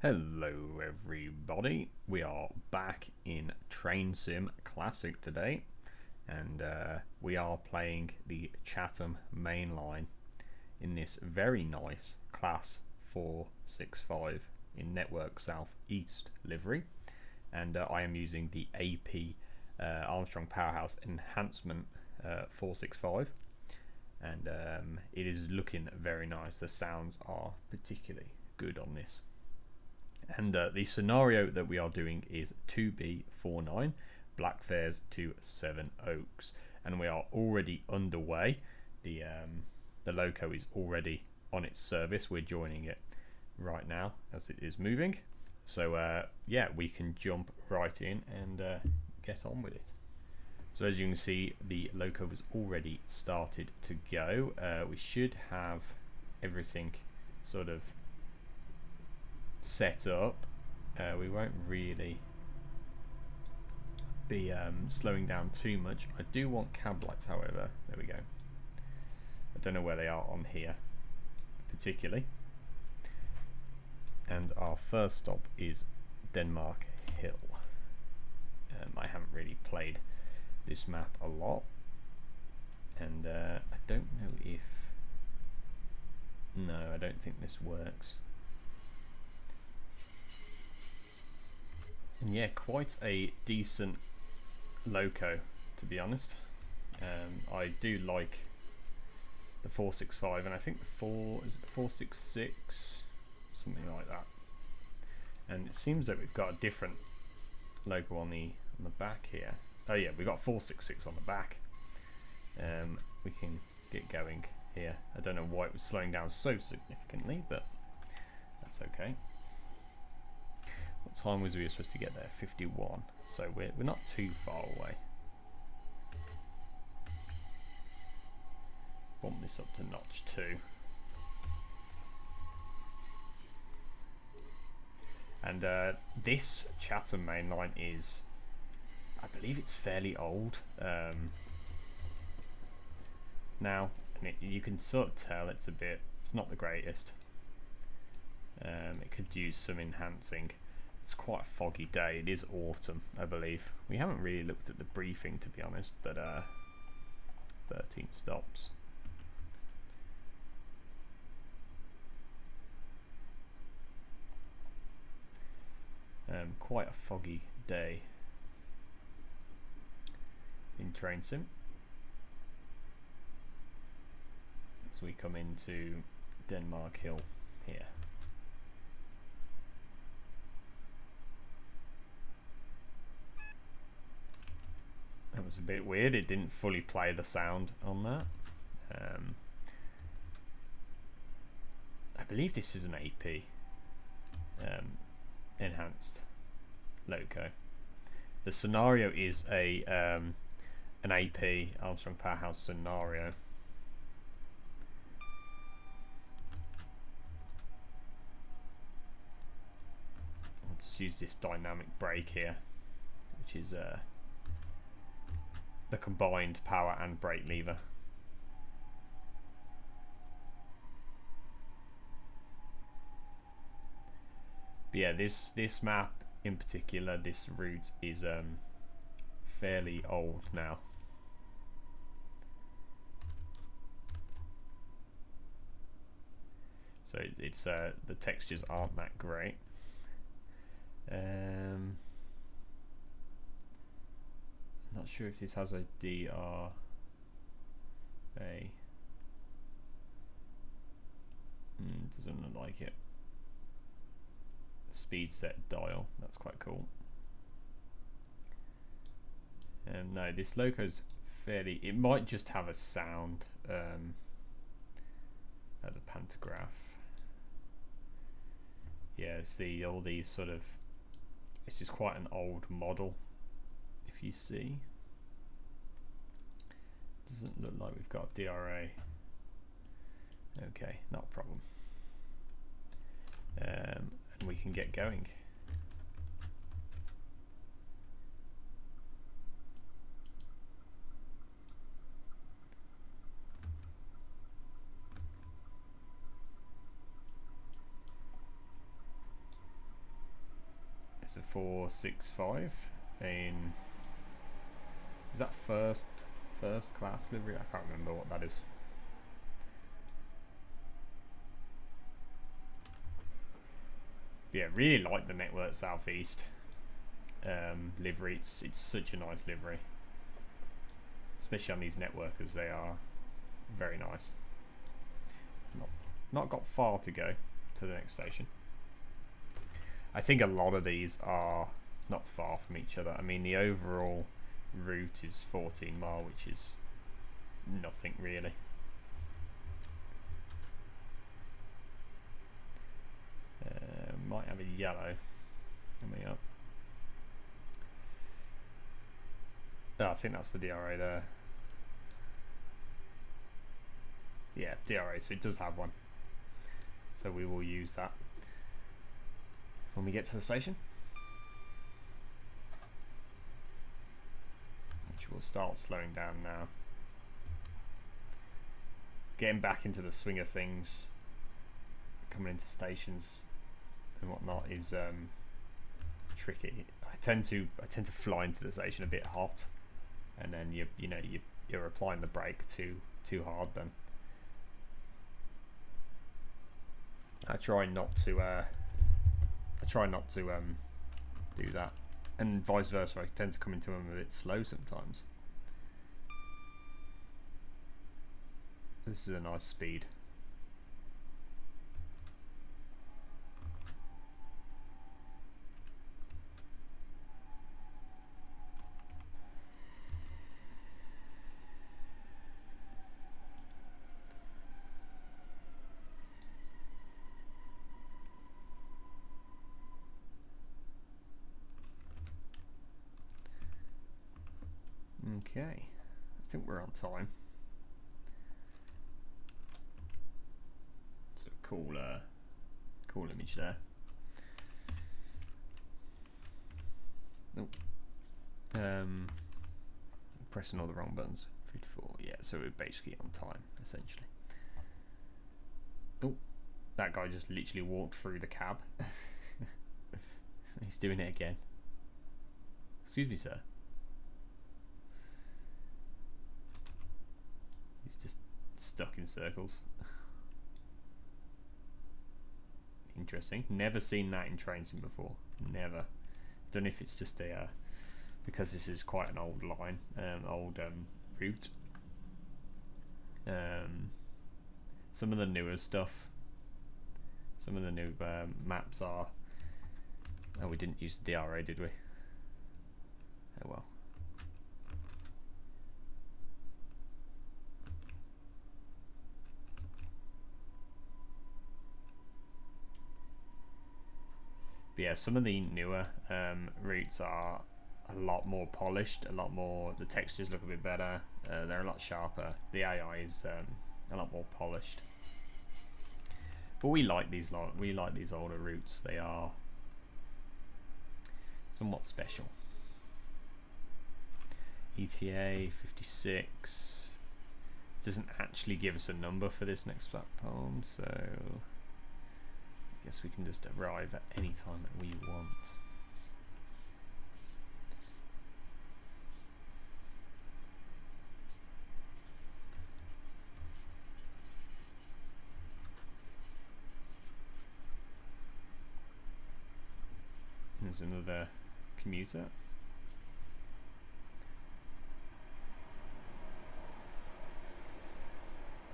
Hello everybody, we are back in Train Sim Classic today and uh, we are playing the Chatham main line in this very nice class 465 in Network South East livery. And uh, I am using the AP uh, Armstrong Powerhouse Enhancement uh, 465 and um, it is looking very nice, the sounds are particularly good on this. And uh, the scenario that we are doing is 2B49, Blackfriars to Seven Oaks. And we are already underway. The, um, the loco is already on its service. We're joining it right now as it is moving. So uh, yeah, we can jump right in and uh, get on with it. So as you can see, the loco has already started to go. Uh, we should have everything sort of set up, uh, we won't really be um, slowing down too much. I do want cab lights, however. There we go. I don't know where they are on here, particularly. And our first stop is Denmark Hill. Um, I haven't really played this map a lot, and uh, I don't know if. No, I don't think this works. And yeah, quite a decent loco, to be honest. Um, I do like the 465, and I think the 4 is it 466, something like that. And it seems that we've got a different logo on the on the back here. Oh yeah, we've got 466 on the back. Um, we can get going here. I don't know why it was slowing down so significantly, but that's okay. Time was we were supposed to get there? 51. So we're, we're not too far away. Bump this up to notch 2. And uh, this Chatham main line is, I believe it's fairly old. Um, now, and it, you can sort of tell it's a bit, it's not the greatest. Um, it could use some enhancing. It's quite a foggy day. It is autumn, I believe. We haven't really looked at the briefing, to be honest, but uh, 13 stops. Um, quite a foggy day in train sim. As we come into Denmark Hill here. Was a bit weird. It didn't fully play the sound on that. Um, I believe this is an AP um, enhanced loco. The scenario is a um, an AP Armstrong Powerhouse scenario. I'll just use this dynamic brake here, which is uh, the combined power and brake lever. But yeah, this this map in particular, this route is um, fairly old now. So it's uh, the textures aren't that great. Um, not sure if this has a DR a. Mm, doesn't look like it. Speed set dial that's quite cool. Um, no this loco's fairly it might just have a sound um, at the pantograph. Yeah see all these sort of it's just quite an old model if you see. Doesn't look like we've got DRA. Okay, not a problem. Um, and we can get going. It's a 465 in. Is that first first class livery? I can't remember what that is. But yeah, really like the Network Southeast um, livery. It's it's such a nice livery, especially on these networkers. They are very nice. Not not got far to go to the next station. I think a lot of these are not far from each other. I mean, the overall route is 14 mile, which is nothing really. Uh, might have a yellow coming up. Oh, I think that's the DRA there. Yeah, DRA, so it does have one. So we will use that when we get to the station. Will start slowing down now. Getting back into the swing of things, coming into stations and whatnot is um, tricky. I tend to I tend to fly into the station a bit hot, and then you you know you you're applying the brake too too hard then. I try not to uh, I try not to um, do that, and vice versa. I tend to come into them a bit slow sometimes. This is a nice speed. Okay, I think we're on time. It's a cool, uh, cool image there. Nope. Um, pressing all the wrong buttons. 54, yeah, so we're basically on time, essentially. Oh, that guy just literally walked through the cab. He's doing it again. Excuse me, sir. He's just stuck in circles. Interesting. Never seen that in train sim before. Never. Don't know if it's just a uh, because this is quite an old line, um, old um, route. Um, some of the newer stuff, some of the new um, maps are. Oh, we didn't use the DRA, did we? Oh well. But yeah, some of the newer um, routes are a lot more polished, a lot more. The textures look a bit better. Uh, they're a lot sharper. The AI is um, a lot more polished. But we like these. Lot we like these older routes. They are somewhat special. ETA 56 doesn't actually give us a number for this next platform, so guess we can just arrive at any time that we want. There's another commuter.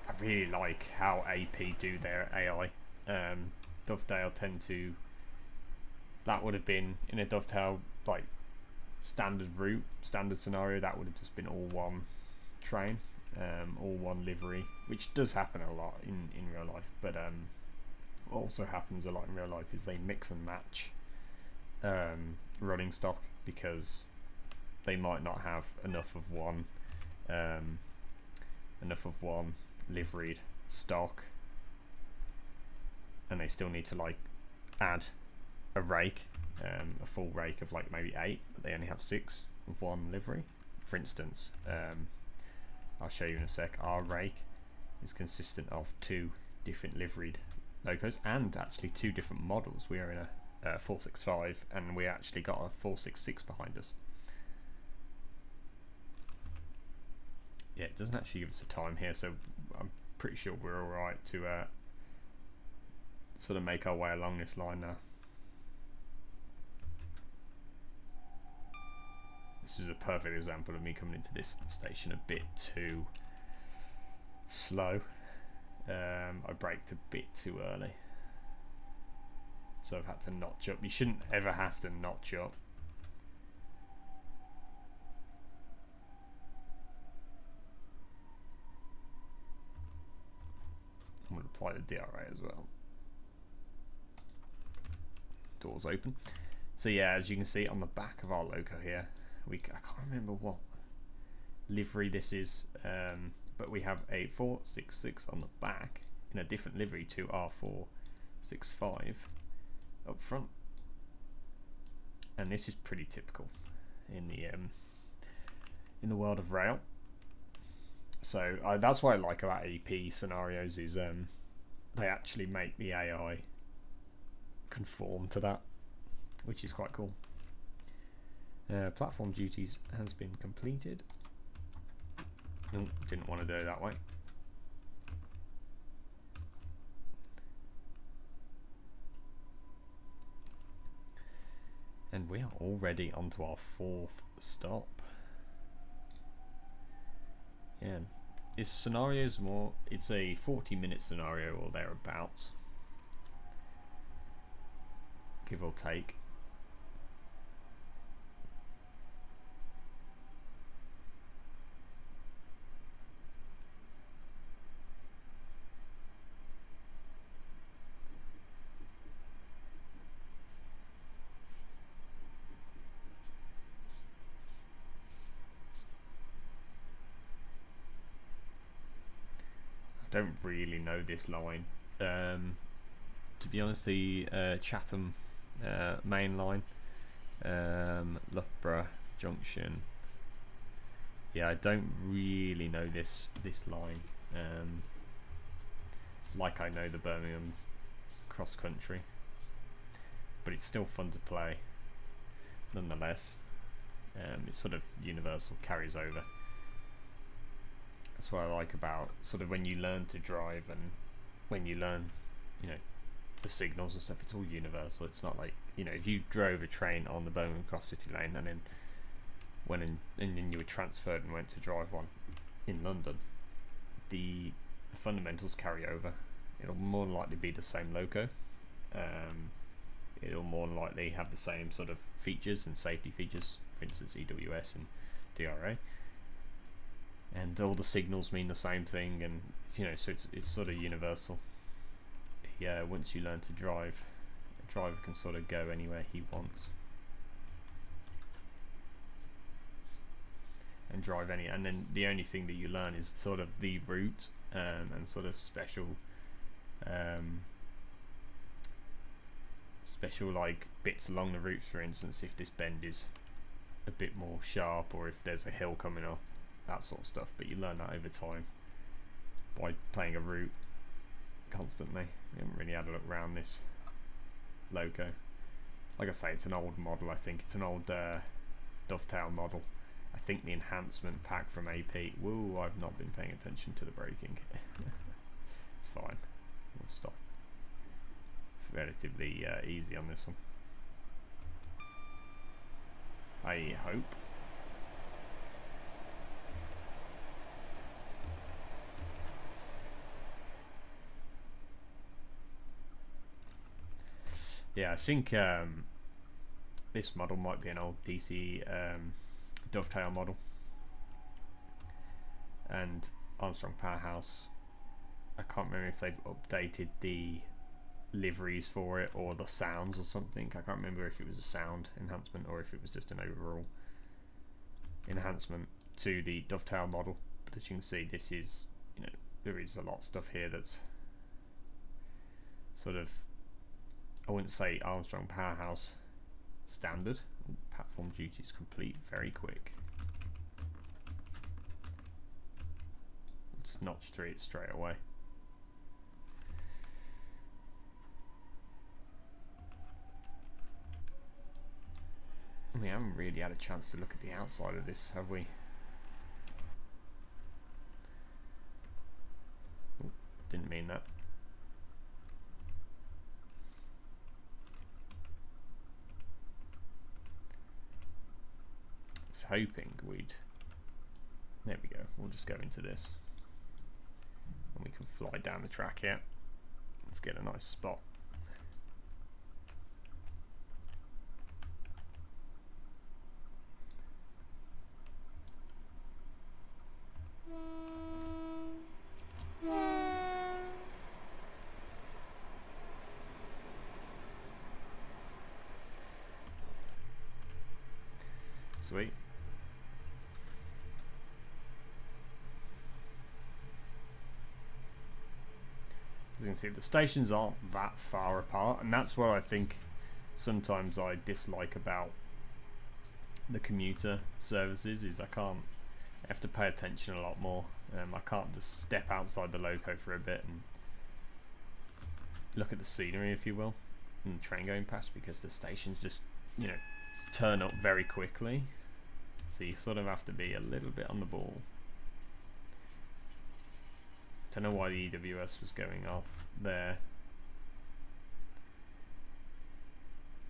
I really like how AP do their AI. Um, Dovetail tend to that would have been in a dovetail like standard route, standard scenario, that would have just been all one train, um, all one livery, which does happen a lot in, in real life, but um, also happens a lot in real life is they mix and match um, running stock because they might not have enough of one um, enough of one liveried stock and they still need to like add a rake, um, a full rake of like maybe eight, but they only have six with one livery. For instance, um, I'll show you in a sec. Our rake is consistent of two different liveried locos and actually two different models. We are in a, uh, 465 and we actually got a 466 behind us. Yeah, it doesn't actually give us a time here, so I'm pretty sure we're alright to uh, sort of make our way along this line now. This is a perfect example of me coming into this station a bit too slow. Um, I braked a bit too early. So I've had to notch up. You shouldn't ever have to notch up. I'm going to apply the DRA as well. Doors open. So yeah, as you can see on the back of our logo here, we I can't remember what livery this is, um, but we have a 466 on the back in a different livery to our 465 up front. And this is pretty typical in the um, in the world of rail. So uh, that's what I like about AP scenarios is um, they actually make the AI conform to that, which is quite cool. Uh, platform duties has been completed. Didn't want to do it that way. And we are already onto our fourth stop. Yeah, this scenario is more, it's a 40 minute scenario or thereabouts. Give or take. I don't really know this line. Um, to be honest, the uh, Chatham uh, main line, um, Loughborough Junction. Yeah, I don't really know this this line. Um, like I know the Birmingham cross country, but it's still fun to play, nonetheless. Um, it's sort of universal, carries over that's what I like about sort of when you learn to drive and when you learn, you know, the signals and stuff. It's all universal. It's not like you know if you drove a train on the Birmingham Cross City Lane and then went in and then you were transferred and went to drive one in London, the, fundamentals carry over. It'll more than likely be the same loco. Um, it'll more than likely have the same sort of features and safety features, for instance AWS and DRA and all the signals mean the same thing, and you know, so it's it's sort of universal. Yeah, once you learn to drive, a driver can sort of go anywhere he wants. and drive any and then the only thing that you learn is sort of the route um, and sort of special um, special like bits along the route for instance if this bend is a bit more sharp or if there's a hill coming up that sort of stuff. But you learn that over time by playing a route constantly. We haven't really had a look around this logo. Like I say, it's an old model. I think it's an old uh, dovetail model. I think the enhancement pack from AP. Woo! I've not been paying attention to the braking. it's fine. We'll stop. Relatively uh, easy on this one. I hope. Yeah, I think um, this model might be an old DC um, dovetail model. And Armstrong Powerhouse, I can't remember if they've updated the liveries for it or the sounds or something. I can't remember if it was a sound enhancement or if it was just an overall enhancement to the dovetail model. But as you can see, this is, you know, there is a lot of stuff here that's sort of I wouldn't say Armstrong Powerhouse standard. Platform duties complete very quick. Just notch through it straight away. We haven't really had a chance to look at the outside of this, have we? Hoping we'd... There we go, we'll just go into this. And we can fly down the track here. Let's get a nice spot. The stations aren't that far apart, and that's what I think sometimes I dislike about the commuter services is I can't I have to pay attention a lot more. Um, I can't just step outside the loco for a bit and look at the scenery, if you will, and the train going past because the stations just, you know, turn up very quickly. So you sort of have to be a little bit on the ball. Don't know why the AWS was going off there.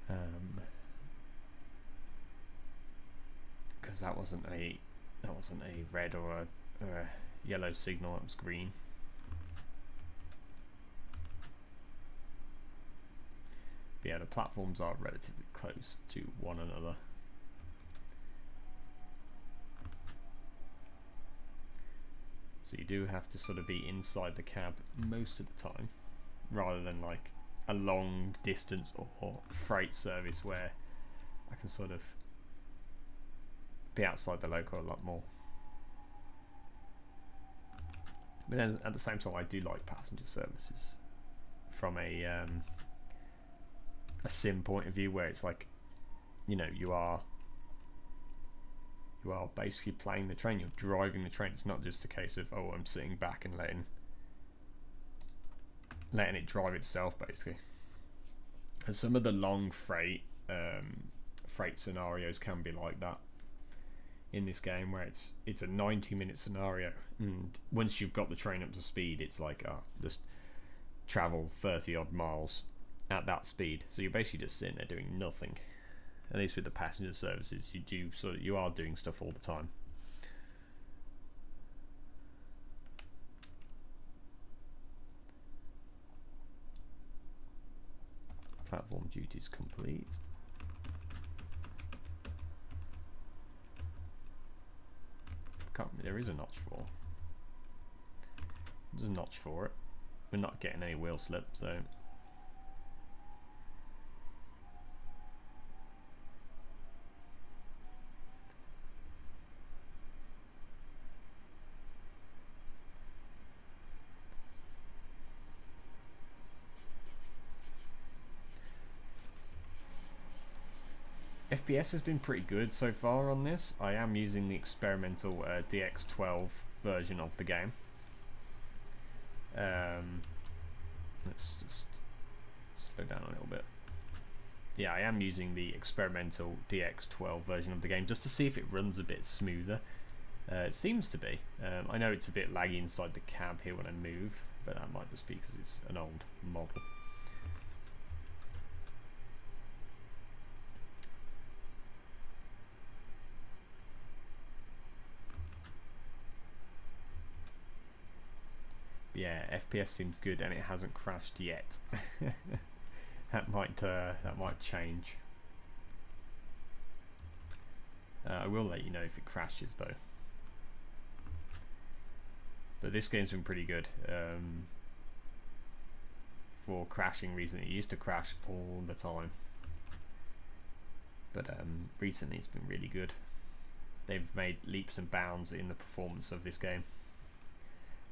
Um, because that wasn't a that wasn't a red or a, or a yellow signal. It was green. But yeah, the platforms are relatively close to one another. So you do have to sort of be inside the cab most of the time, rather than like a long distance or freight service where I can sort of be outside the local a lot more. But at the same time, I do like passenger services from a um, a sim point of view where it's like you know you are you are basically playing the train you're driving the train it's not just a case of oh I'm sitting back and letting letting it drive itself basically and some of the long freight um, freight scenarios can be like that in this game where it's it's a 90 minute scenario and once you've got the train up to speed it's like oh just travel 30 odd miles at that speed. So you're basically just sitting there doing nothing. At least with the passenger services, you do sort of you are doing stuff all the time. Platform duties complete. There is a notch for. There's a notch for it. We're not getting any wheel slip, so FPS has been pretty good so far on this. I am using the experimental uh, DX12 version of the game. Um, let's just slow down a little bit. Yeah, I am using the experimental DX12 version of the game just to see if it runs a bit smoother. Uh, it seems to be. Um, I know it's a bit laggy inside the cab here when I move, but that might just be because it's an old model. Yeah, FPS seems good and it hasn't crashed yet. that might uh, that might change. Uh, I will let you know if it crashes though. But this game's been pretty good. Um, for crashing recently, it used to crash all the time. But um, recently it's been really good. They've made leaps and bounds in the performance of this game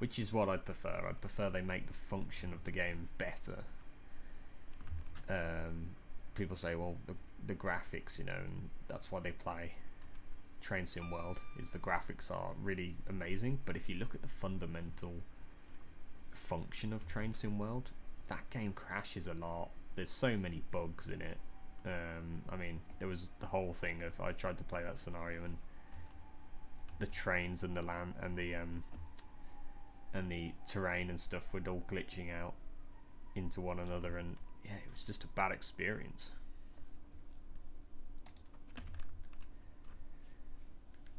which is what I'd prefer. I'd prefer they make the function of the game better. Um, people say, well, the, the graphics, you know, and that's why they play Train Sim World, is the graphics are really amazing, but if you look at the fundamental function of Train Sim World, that game crashes a lot. There's so many bugs in it. Um, I mean, there was the whole thing of I tried to play that scenario and the trains and the land and the um, and the terrain and stuff were all glitching out into one another, and yeah, it was just a bad experience.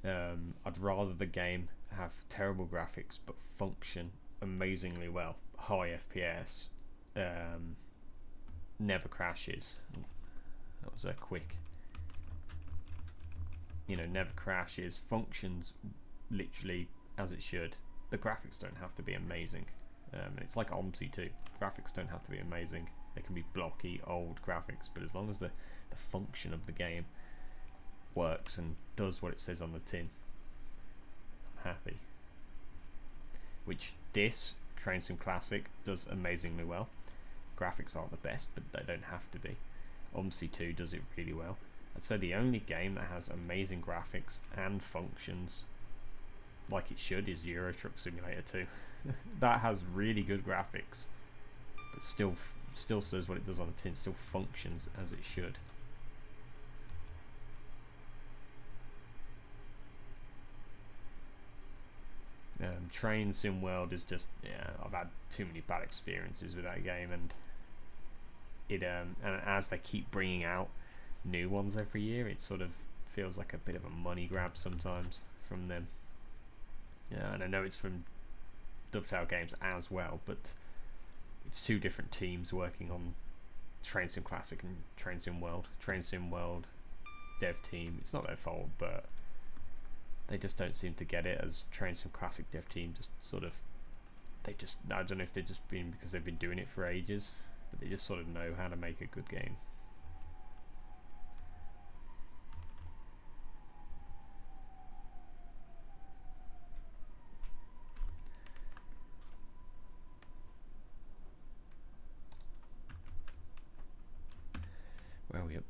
Um, I'd rather the game have terrible graphics but function amazingly well, high FPS, um, never crashes. That was a quick. You know, never crashes, functions literally as it should. The graphics don't have to be amazing. Um, it's like OMSI 2. Graphics don't have to be amazing. They can be blocky, old graphics, but as long as the, the function of the game works and does what it says on the tin, I'm happy. Which this Train Sim Classic does amazingly well. Graphics aren't the best, but they don't have to be. OMSI 2 does it really well. I'd say the only game that has amazing graphics and functions like it should is Euro Truck Simulator 2. that has really good graphics, but still still says what it does on the tin, still functions as it should. Um, Train Sim World is just yeah. I've had too many bad experiences with that game, and it um and as they keep bringing out new ones every year, it sort of feels like a bit of a money grab sometimes from them. Yeah, and I know it's from Dovetail Games as well, but it's two different teams working on Train Sim Classic and Train Sim World. Train Sim World dev team, it's not their fault, but they just don't seem to get it as Train Sim Classic dev team just sort of they just I don't know if they've just been because they've been doing it for ages, but they just sort of know how to make a good game.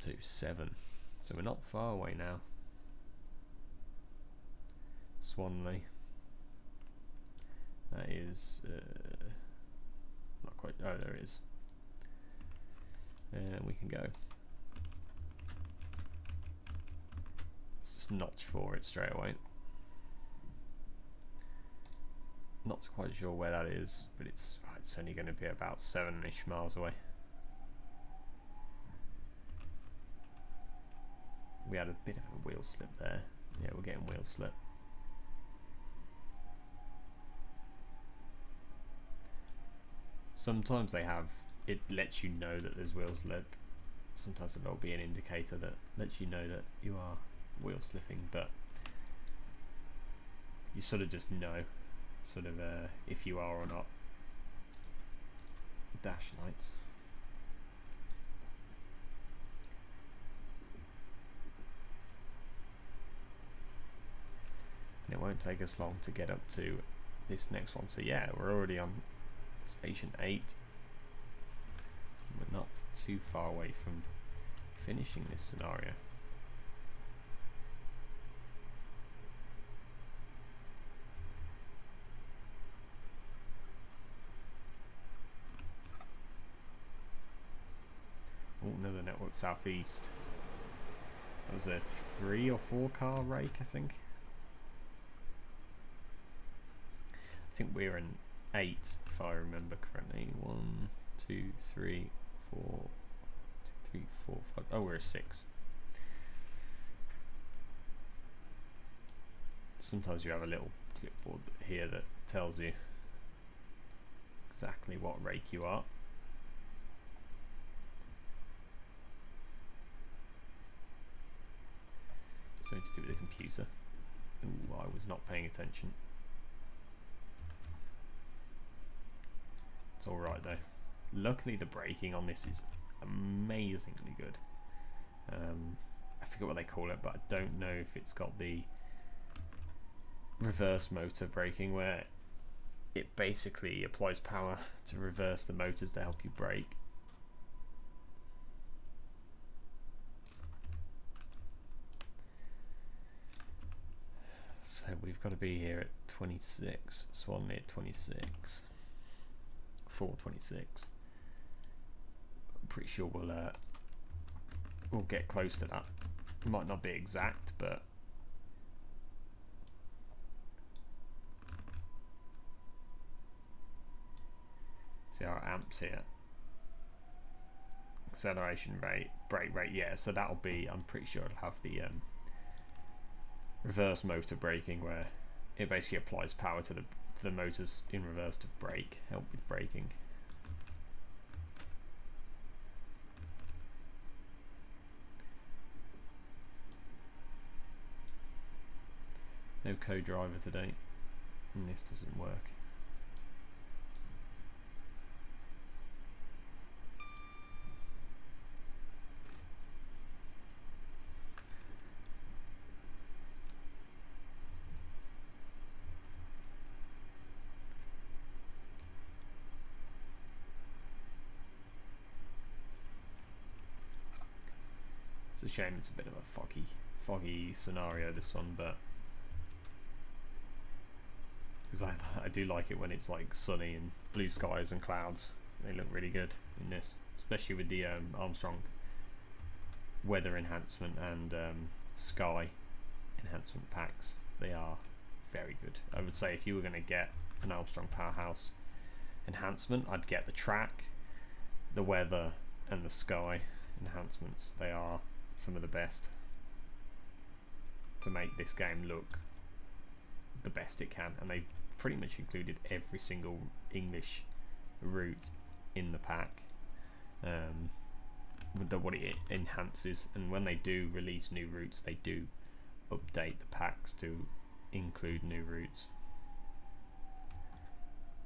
To? Seven. So we're not far away now. Swanley. That is uh, not quite. Oh, there it is. And we can go. Let's just notch for it straight away. Not quite sure where that is, but it's it's only going to be about seven-ish miles away. We had a bit of a wheel slip there. Yeah, we're getting wheel slip. Sometimes they have, it lets you know that there's wheel slip. Sometimes there'll be an indicator that lets you know that you are wheel slipping, but you sort of just know sort of uh, if you are or not. Dash lights. It won't take us long to get up to this next one. So yeah, we're already on Station 8. We're not too far away from finishing this scenario. Oh, another network southeast. That was a three or four car rake, I think. I think we're in eight, if I remember correctly. One, two, three, four, two, three, four, five. Oh, we're a six. Sometimes you have a little clipboard here that tells you exactly what rake you are. Something to do with the computer. Ooh, I was not paying attention. It's alright though. Luckily the braking on this is amazingly good. Um, I forget what they call it, but I don't know if it's got the reverse motor braking where it basically applies power to reverse the motors to help you brake. So we've got to be here at 26, Swanley at 26. 426. I'm pretty sure we'll uh, we'll get close to that. Might not be exact, but see our amps here. Acceleration rate, brake rate, yeah. So that'll be. I'm pretty sure it'll have the um, reverse motor braking, where it basically applies power to the the motors in reverse to brake, help with braking. No co-driver today, and this doesn't work. It's a shame it's a bit of a foggy, foggy scenario this one, but because I, I do like it when it's like sunny and blue skies and clouds. They look really good in this, especially with the um, Armstrong weather enhancement and um, sky enhancement packs. They are very good. I would say if you were going to get an Armstrong Powerhouse enhancement, I'd get the track, the weather, and the sky enhancements. They are some of the best to make this game look the best it can, and they've pretty much included every single English route in the pack um, with the, what it enhances. And when they do release new routes, they do update the packs to include new routes,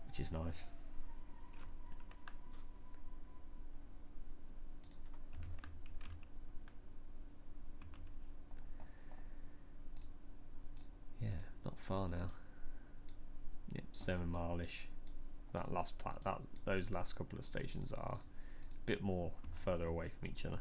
which is nice. Yeah, not far now. Yep, seven mile-ish. That last plat, that those last couple of stations are a bit more further away from each other.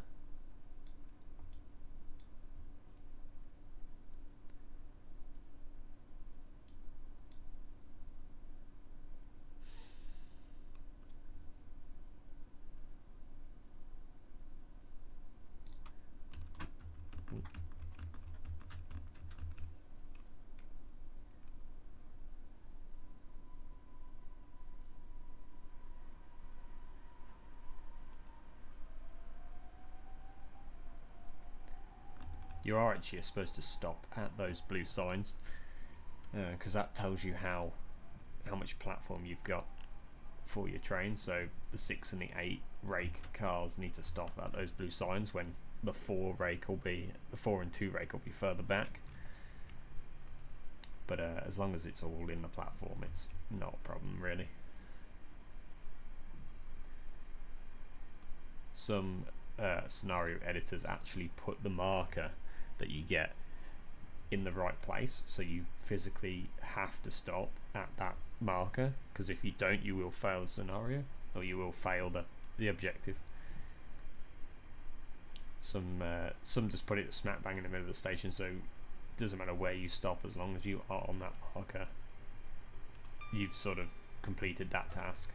You are actually supposed to stop at those blue signs because uh, that tells you how how much platform you've got for your train. So the 6 and the 8 rake cars need to stop at those blue signs when the 4 rake will be the 4 and 2 rake will be further back. But uh, as long as it's all in the platform it's not a problem really. Some uh, scenario editors actually put the marker that you get in the right place. So you physically have to stop at that marker because if you don't you will fail the scenario or you will fail the, the objective. Some uh, some just put it smack bang in the middle of the station so it doesn't matter where you stop as long as you are on that marker you've sort of completed that task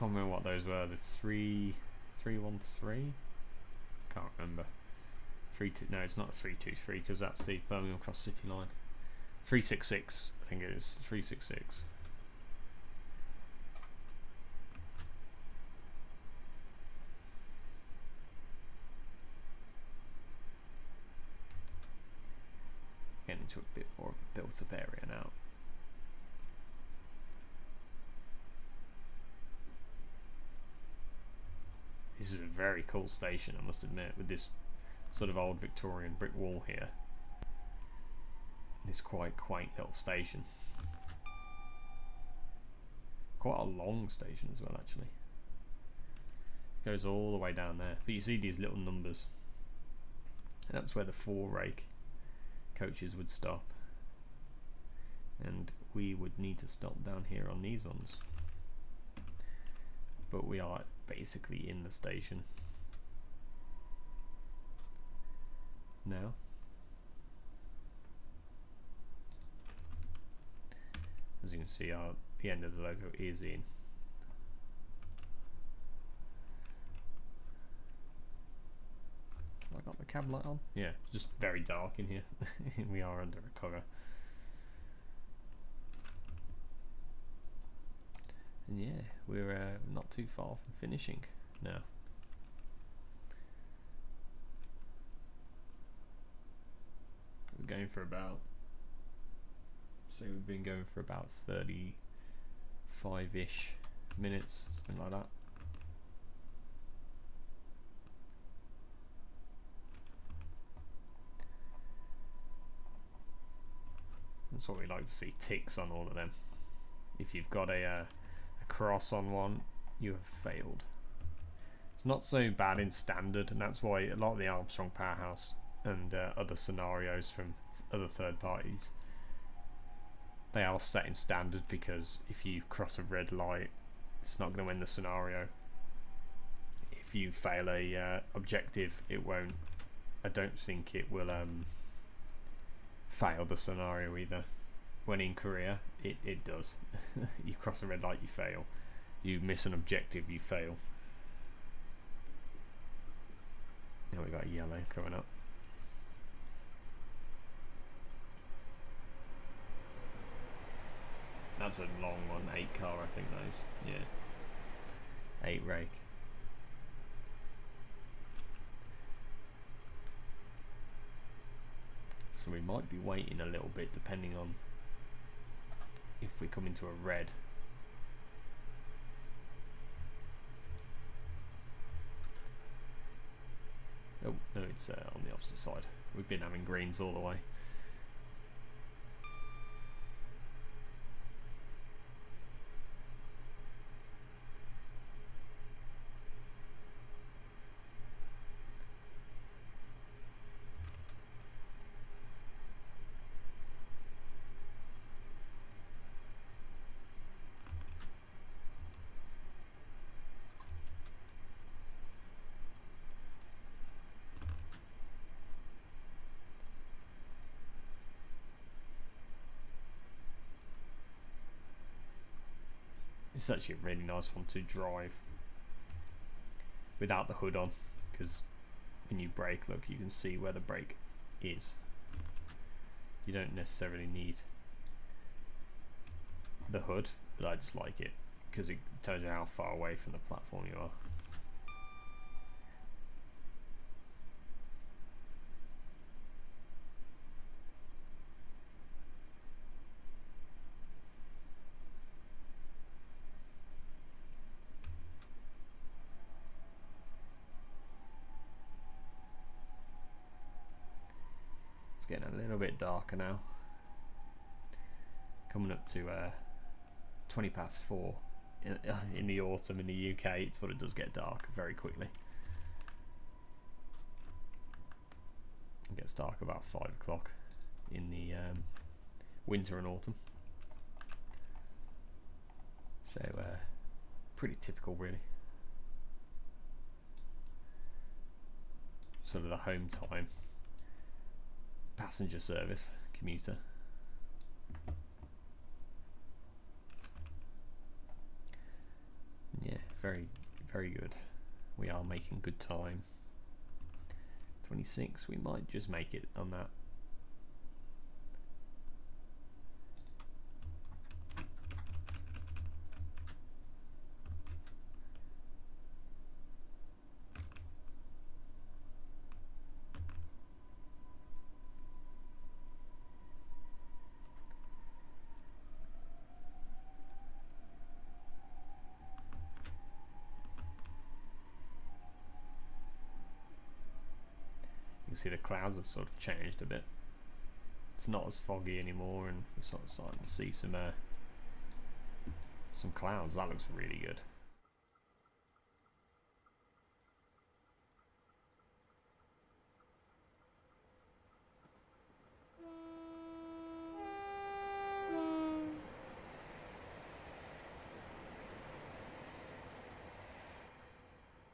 can't remember what those were. The three, three one three. Can't remember. Three two. No, it's not three two three because that's the Birmingham Cross City line. Three six six. I think it is three six six. Getting into a bit more of a built up area now. This is a very cool station, I must admit, with this sort of old Victorian brick wall here. This quite quaint little station. Quite a long station as well, actually. It goes all the way down there. But you see these little numbers. And that's where the four rake coaches would stop. And we would need to stop down here on these ones. But we are basically in the station. Now. As you can see, our, the end of the loco is in. Have I got the cab light on? Yeah, it's just very dark in here. we are under a cover. And yeah, we're uh, not too far from finishing now. We're going for about, say we've been going for about 35-ish minutes, something like that. That's what we like to see, ticks on all of them. If you've got a, uh, a cross on one, you have failed. It's not so bad in standard, and that's why a lot of the Armstrong Powerhouse and uh, other scenarios from th other third parties, they are set in standard because if you cross a red light, it's not going to win the scenario. If you fail a uh, objective, it won't. I don't think it will um, fail the scenario either. When in career, it, it does. you cross a red light, you fail. You miss an objective, you fail. Now we got yellow coming up. That's a long one, eight car I think those. Yeah. Eight rake. So we might be waiting a little bit depending on if we come into a red. Oh, no, it's uh, on the opposite side. We've been having greens all the way. It's actually a really nice one to drive without the hood on because when you brake, look, you can see where the brake is. You don't necessarily need the hood, but I just like it because it tells you how far away from the platform you are. getting a little bit darker now. Coming up to uh, 20 past 4 in, the autumn in the UK, it sort of does get dark very quickly. It gets dark about 5 o'clock in the um, winter and autumn. So, uh, pretty typical, really. Sort of the home time passenger service commuter. Yeah, very, very good. We are making good time. 26, we might just make it on that. See the clouds have sort of changed a bit. It's not as foggy anymore, and we're sort of starting to see some uh, some clouds. That looks really good.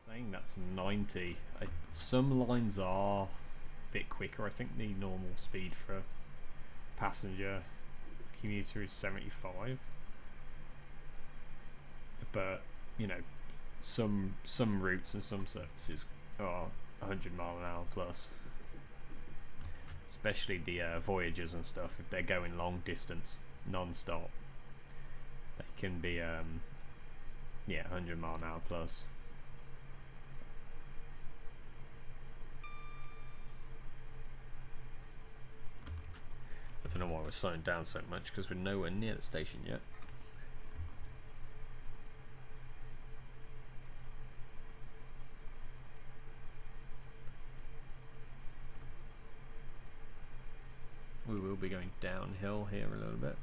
Saying that's 90. I, some lines are bit quicker. I think the normal speed for a passenger commuter is 75. But, you know, some some routes and some services are 100 mile an hour plus. Especially the uh, Voyagers and stuff, if they're going long distance, non-stop. They can be, um, yeah, 100 mile an hour plus. I don't know why we're slowing down so much because we're nowhere near the station yet. We will be going downhill here a little bit.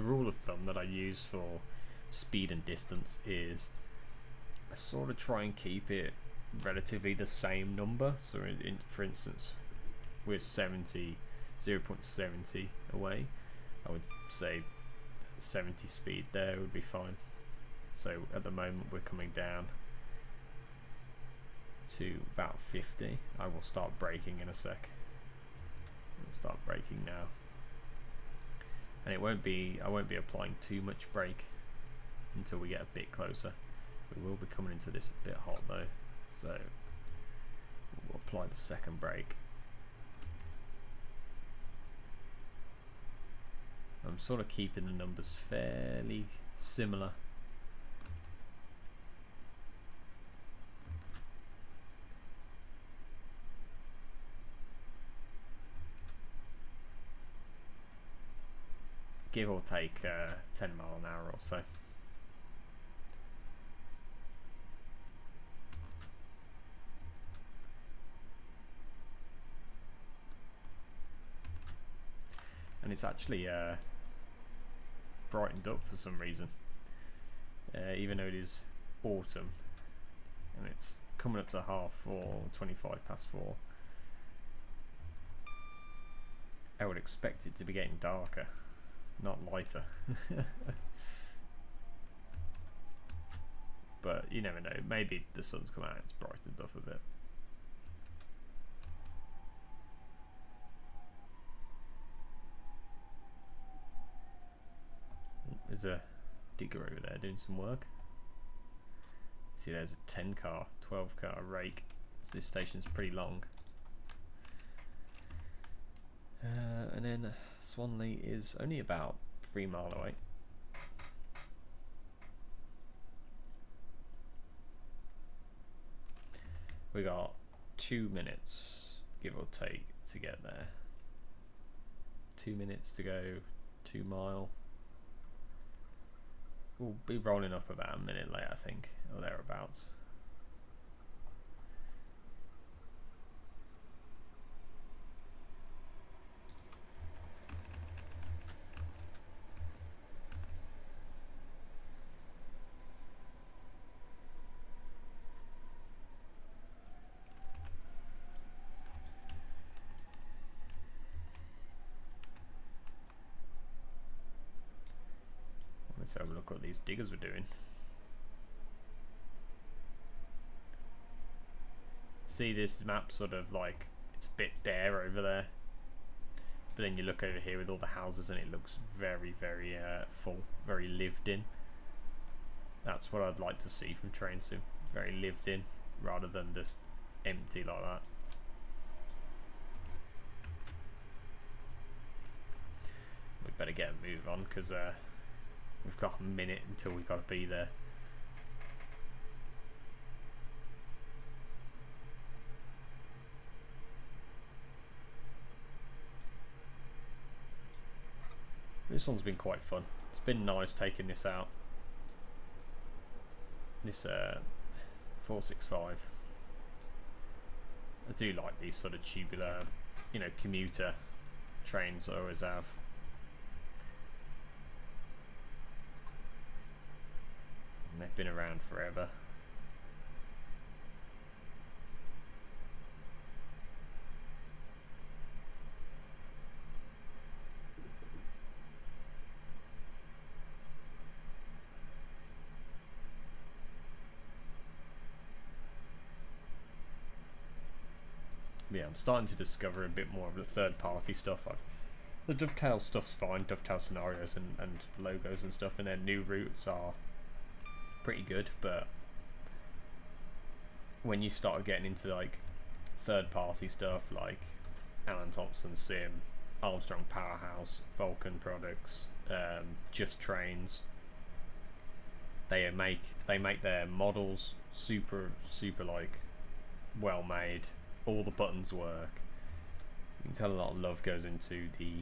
The rule of thumb that I use for speed and distance is I sort of try and keep it relatively the same number. So, in, in, for instance, we're 70, 0 0.70 away. I would say 70 speed there would be fine. So at the moment we're coming down to about 50. I will start braking in a sec. I'll start braking now and it won't be I won't be applying too much brake until we get a bit closer. We will be coming into this a bit hot though. So we'll apply the second brake. I'm sort of keeping the numbers fairly similar give or take uh, 10 mile an hour or so. And it's actually uh, brightened up for some reason, uh, even though it is autumn and it's coming up to half four, 25 past four. I would expect it to be getting darker not lighter. but you never know. Maybe the sun's come out it's brightened up a bit. There's a digger over there doing some work. See, there's a 10 car, 12 car rake. So this station's pretty long. Uh, and then Swanley is only about three mile away. We got two minutes, give or take, to get there. Two minutes to go, two mile. We'll be rolling up about a minute late, I think, or thereabouts. Let's have a look what these diggers were doing. See this map sort of like, it's a bit bare over there. But then you look over here with all the houses and it looks very, very uh, full, very lived in. That's what I'd like to see from Train Sim. Very lived in, rather than just empty like that. We better get a move on because uh, We've got a minute until we've got to be there. This one's been quite fun. It's been nice taking this out. This uh, 465. I do like these sort of tubular, you know, commuter trains I always have. They've been around forever. yeah, I'm starting to discover a bit more of the third party stuff. I've the dovetail stuff's fine, dovetail scenarios and, and locos and stuff, and their new routes are pretty good, but when you start getting into like third party stuff like Alan Thompson Sim, Armstrong Powerhouse, Vulcan Products, um, Just Trains, they make they make their models super super like well made. All the buttons work. You can tell a lot of love goes into the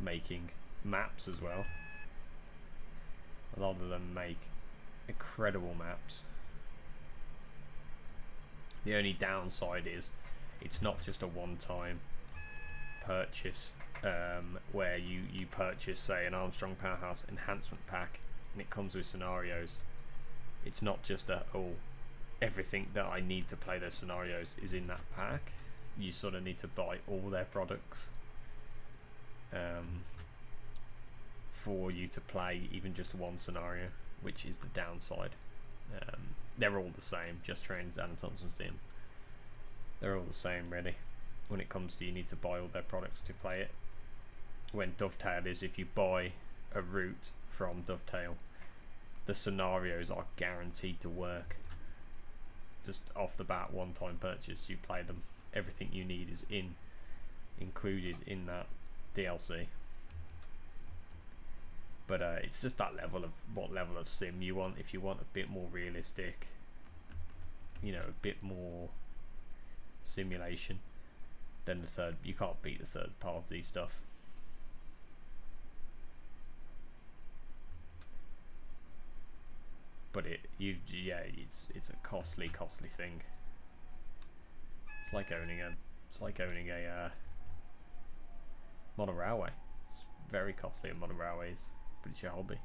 making maps as well. A lot of them make incredible maps. The only downside is it's not just a one-time purchase um, where you, you purchase, say, an Armstrong Powerhouse enhancement pack and it comes with scenarios. It's not just a, oh, everything that I need to play those scenarios is in that pack. You sort of need to buy all their products um, for you to play even just one scenario, which is the downside. Um, they're all the same, just trains and Thompson's team. They're all the same, really. When it comes to you need to buy all their products to play it. When Dovetail is if you buy a route from Dovetail, the scenarios are guaranteed to work. Just off the bat, one time purchase, you play them. Everything you need is in included in that DLC. But uh, it's just that level of what level of sim you want. If you want a bit more realistic, you know, a bit more simulation, then the third you can't beat the third party stuff. But it you yeah it's it's a costly costly thing. It's like owning a it's like owning a uh, railway. It's very costly modern it's your hobby.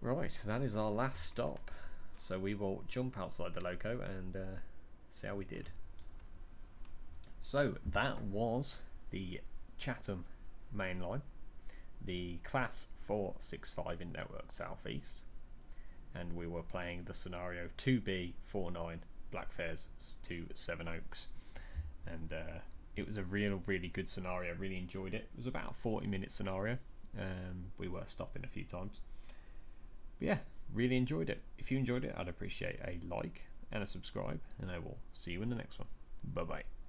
Right, that is our last stop. So we will jump outside the loco and uh, see how we did. So that was the Chatham main line, the class 465 in Network Southeast, and we were playing the scenario 2B49 Blackfriars to Sevenoaks. And uh, it was a real, really good scenario. Really enjoyed it. It was about a 40 minute scenario. Um, we were stopping a few times. But yeah, really enjoyed it. If you enjoyed it, I'd appreciate a like and a subscribe, and I will see you in the next one. Bye bye.